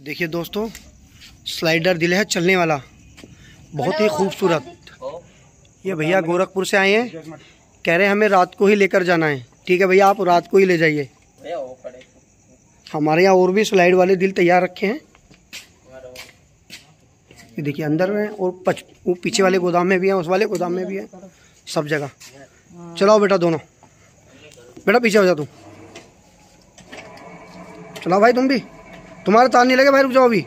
देखिए दोस्तों स्लाइडर दिल है चलने वाला। बहुत ही खूबसूरत। ये भैया गोरखपुर से आए हैं। कह रहे हैं हमें रात को ही लेकर जाना है। ठीक है भैया, आप रात को ही ले जाइए। हमारे यहाँ और भी स्लाइड वाले दिल तैयार रखे हैं। ये देखिए, अंदर में और पच, वो पीछे वाले गोदाम में भी है, उस वाले गोदाम में भी है। सब जगह। चलाओ बेटा दोनों। बेटा पीछे हो जा तू। चलाओ भाई तुम भी। तुम्हारा तान नहीं लगे भाई रुक जाओ अभी।